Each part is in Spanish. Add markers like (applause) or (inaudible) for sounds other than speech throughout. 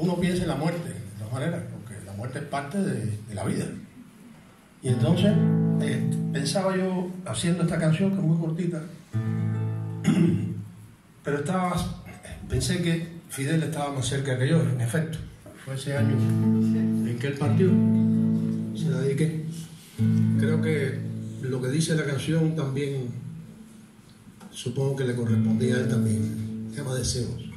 uno piensa en la muerte, de todas maneras, porque la muerte es parte de, la vida. Y entonces eh, pensaba yo haciendo esta canción, que es muy cortita, (clears throat) pero estaba, pensé que Fidel estaba más cerca que yo, en efecto. Fue ese año en que él partió, se la dediqué. Creo que lo que dice la canción también, supongo que le correspondía a él también. Llama Deseos.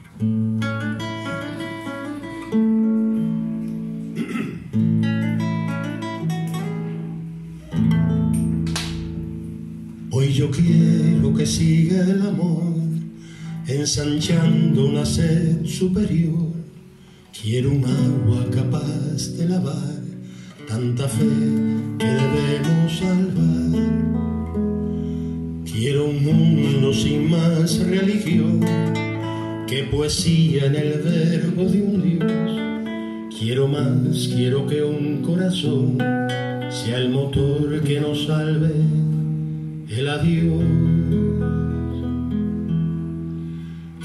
Hoy yo quiero que siga el amor ensanchando una sed superior. Quiero un agua capaz de lavar tanta fe que debemos salvar. Quiero un mundo sin más religión que poesía en el verbo de un Dios. Quiero más, quiero que un corazón sea el motor que nos salve el adiós.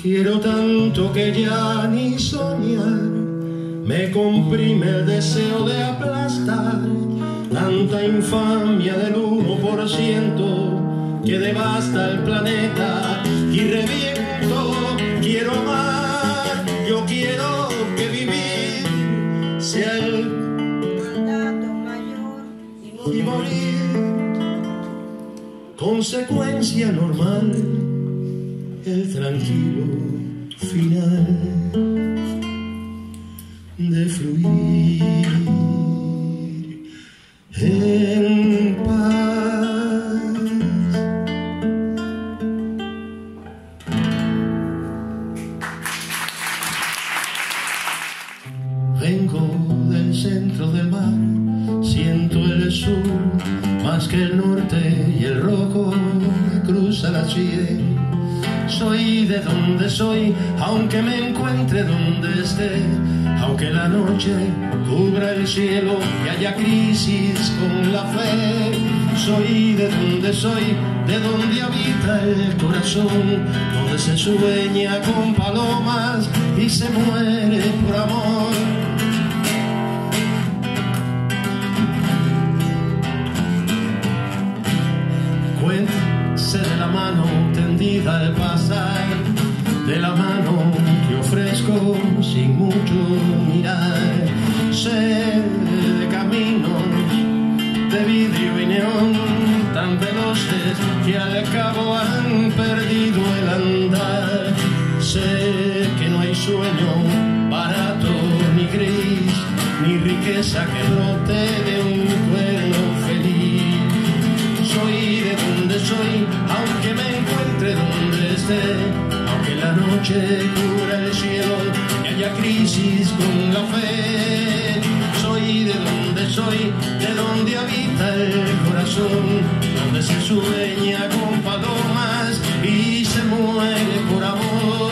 Quiero tanto que ya ni soñar me comprime el deseo de aplastar tanta infamia del 1% que devasta el planeta y reviento. Quiero amar, yo quiero que vivir sea el mandato mayor y morir. Consecuencia normal, el tranquilo final de fluir en paz. Vengo del centro del mar, siento el sur más que el norte sien. Soy de donde soy, aunque me encuentre donde esté aunque la noche cubra el cielo y haya crisis con la fe. Soy de donde soy, de donde habita el corazón, donde se sueña con palomas y se muere por amor. Mano tendida al pasar, de la mano ofrezco sin mucho mirar. Sé de caminos de vidrio y neón tan veloces que al cabo han perdido el andar. Sé que no hay sueño barato ni gris, ni riqueza que brote esté la noche cura el cielo y haya crisis con la fe. Soy de donde soy, de donde habita el corazón, donde se sueña con palomas y se muere por amor.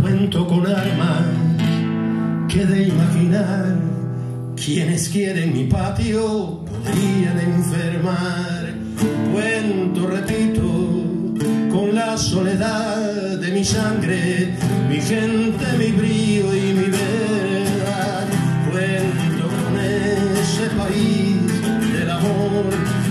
Cuento con armas que de imaginar quienes quieren mi patio podrían enfermar. Cuento, repito, con la soledad de mi sangre, mi gente, mi brío y mi verdad. Cuento con ese país del amor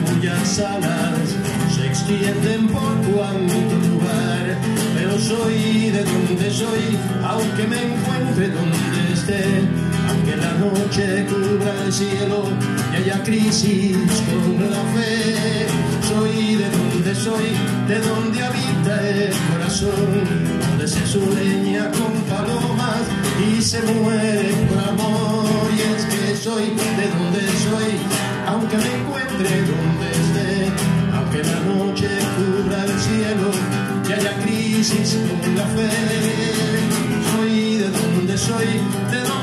cuyas alas se extienden por cuanto lugar, pero soy de donde soy, aunque me encuentre donde aunque la noche cubra el cielo y haya crisis con la fe. Soy de donde soy, de donde habita el corazón, donde se sueña con palomas y se muere por amor. Y es que soy de donde soy, aunque me encuentre donde esté, aunque la noche cubra el cielo y haya crisis con la fe soy, de donde